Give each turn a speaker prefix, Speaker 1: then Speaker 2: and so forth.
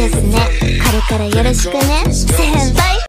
Speaker 1: ですね。これからよろしくね。先